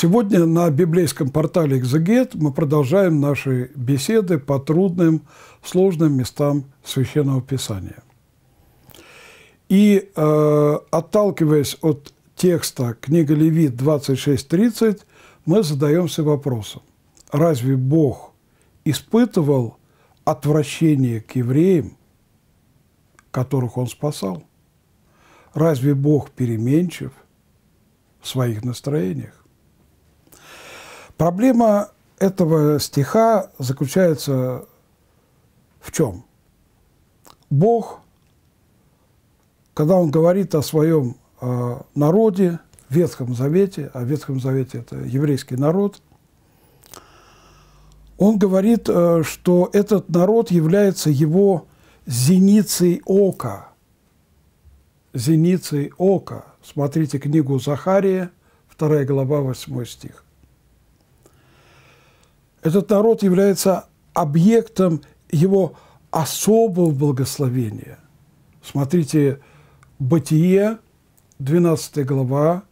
Сегодня на библейском портале «Экзегет» мы продолжаем наши беседы по трудным, сложным местам Священного Писания. И э, отталкиваясь от текста книга Левит 26.30, мы задаемся вопросом, разве Бог испытывал отвращение к евреям, которых Он спасал? Разве Бог переменчив в своих настроениях? Проблема этого стиха заключается в чем? Бог, когда Он говорит о своем э, народе, в Ветхом Завете, а в Ветхом Завете это еврейский народ, он говорит, э, что этот народ является его зеницей ока – зеницей ока. Смотрите книгу Захария, 2 глава, 8 стих. Этот народ является объектом его особого благословения. Смотрите, Бытие, 12 глава,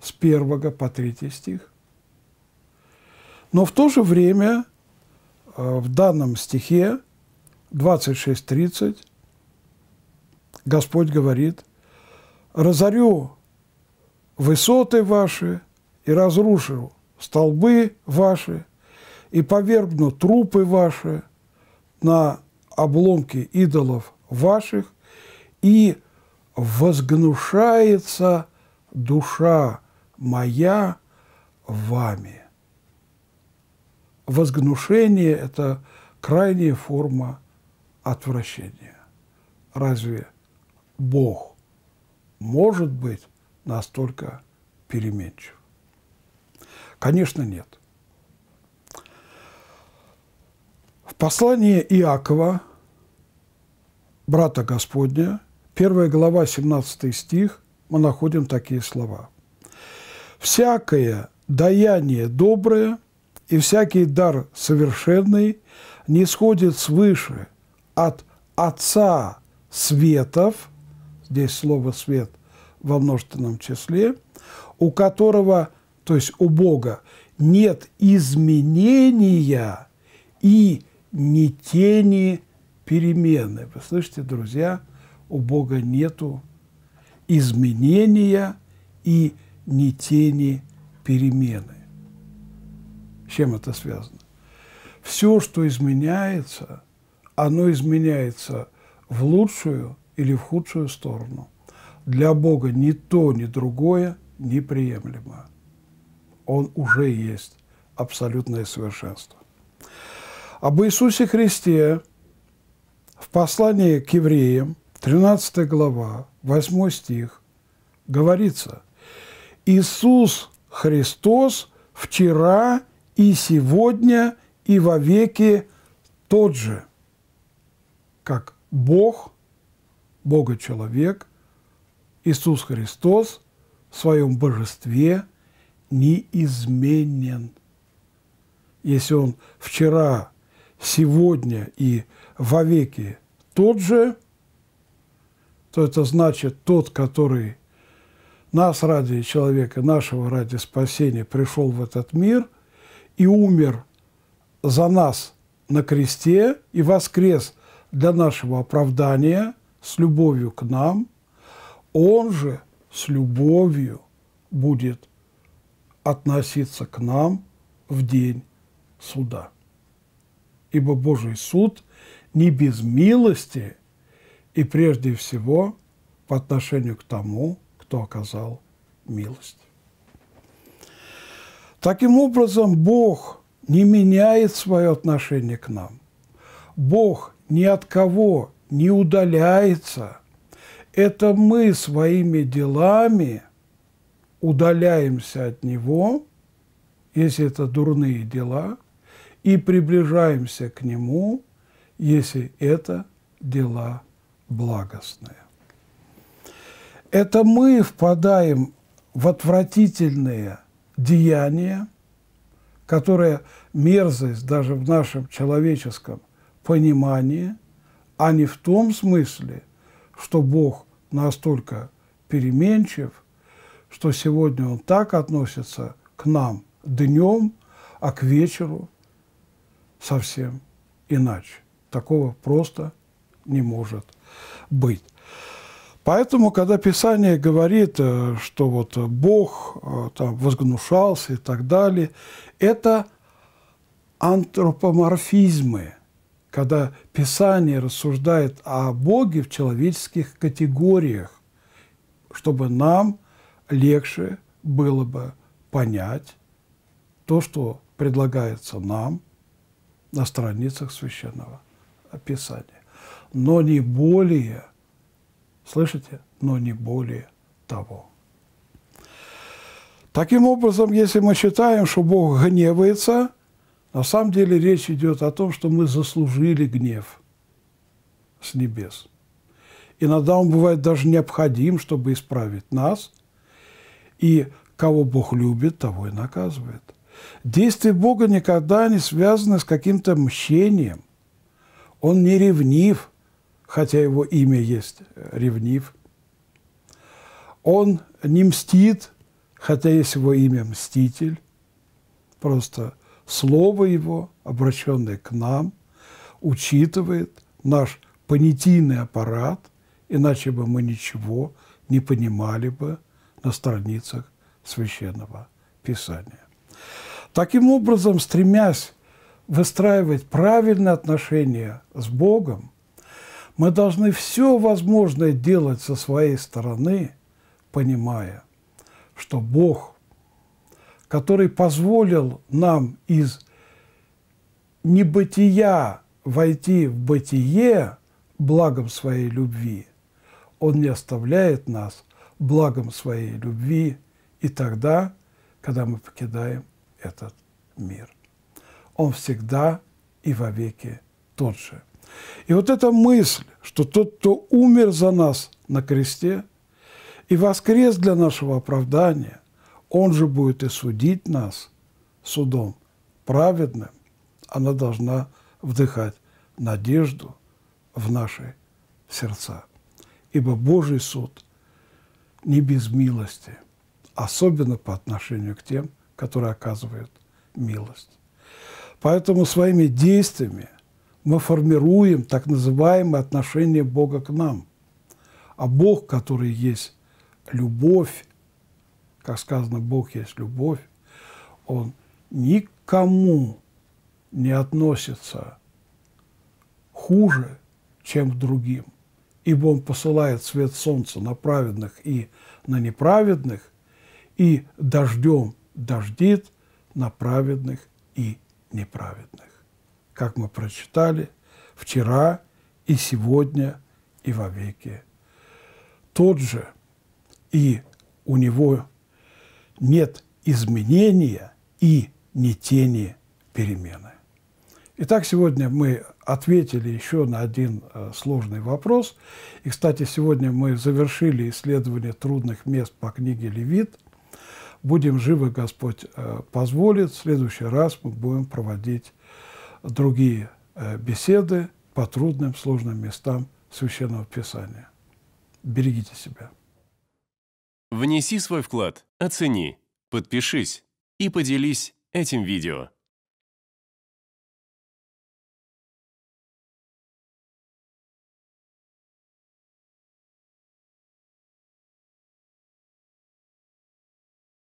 с 1 по 3 стих. Но в то же время э, в данном стихе 26.30 Господь говорит, разорю высоты ваши и разрушу столбы ваши и повергну трупы ваши на обломки идолов ваших, и возгнушается душа моя вами. Возгнушение – это крайняя форма отвращения. Разве Бог может быть настолько переменчив? Конечно, нет. В послании Иакова, брата Господня, 1 глава, 17 стих, мы находим такие слова. «Всякое даяние доброе и всякий дар совершенный не сходит свыше от Отца светов, здесь слово «свет» во множественном числе, у которого, то есть у Бога, нет изменения и ни тени перемены. Вы слышите, друзья, у Бога нету изменения и ни тени перемены. С чем это связано? Все, что изменяется, оно изменяется в лучшую или в худшую сторону. Для Бога ни то, ни другое неприемлемо. Он уже есть абсолютное совершенство. Об Иисусе Христе в послании к евреям, 13 глава, 8 стих, говорится, Иисус Христос вчера и сегодня и вовеки тот же, как Бог – Бога-человек, Иисус Христос в своем божестве неизменен. Если Он вчера, сегодня и вовеки тот же, то это значит тот, который нас ради человека, нашего ради спасения пришел в этот мир и умер за нас на кресте и воскрес для нашего оправдания – с любовью к нам, Он же с любовью будет относиться к нам в день суда. Ибо Божий суд не без милости и прежде всего по отношению к тому, кто оказал милость. Таким образом, Бог не меняет свое отношение к нам. Бог ни от кого не удаляется. Это мы своими делами удаляемся от Него, если это дурные дела, и приближаемся к Нему, если это дела благостные. Это мы впадаем в отвратительные деяния, которые мерзость даже в нашем человеческом понимании – а не в том смысле, что Бог настолько переменчив, что сегодня Он так относится к нам, днем, а к вечеру совсем иначе. Такого просто не может быть. Поэтому, когда Писание говорит, э, что вот Бог э, там возгнушался и так далее, это антропоморфизмы, когда Писание рассуждает о Боге в человеческих категориях, чтобы нам легче было бы понять то, что предлагается нам на страницах Священного Писания. Но не более, слышите, но не более того. Таким образом, если мы считаем, что Бог гневается, на самом деле речь идет о том, что мы заслужили гнев с небес. Иногда он бывает даже необходим, чтобы исправить нас. И кого Бог любит, того и наказывает. Действие Бога никогда не связано с каким-то мщением. Он не ревнив, хотя его имя есть ревнив. Он не мстит, хотя есть его имя мститель. Просто слово его, обращенное к нам, учитывает наш понятийный аппарат, иначе бы мы ничего не понимали бы на страницах Священного Писания. Таким образом, стремясь выстраивать правильные отношения с Богом, мы должны все возможное делать со своей стороны, понимая, что Бог, который позволил нам из небытия войти в бытие благом своей любви, Он не оставляет нас благом своей любви. И тогда, когда мы покидаем этот мир. Он всегда и вовеки тот же. И вот эта мысль, что тот, кто умер за нас на кресте и воскрес для нашего оправдания, он же будет и судить нас судом праведным, она должна вдыхать надежду в наши сердца. Ибо Божий суд не без милости, особенно по отношению к тем, который оказывает милость. Поэтому своими действиями мы формируем так называемое отношение Бога к нам. А Бог, который есть любовь, как сказано, Бог есть любовь, Он никому не относится хуже, чем к другим. Ибо Он посылает свет солнца на праведных и на неправедных, и дождем дождит на праведных и неправедных. Как мы прочитали вчера и сегодня и вовеки. Тот же, и у него нет изменения и не тени перемены. Итак, сегодня мы ответили еще на один э, сложный вопрос. И, кстати, сегодня мы завершили исследование трудных мест по книге «Левит», будем живы, Господь э, позволит. В следующий раз мы будем проводить другие э, беседы по трудным, сложным местам Священного Писания. Берегите себя. Внеси свой вклад, оцени, подпишись и поделись этим видео.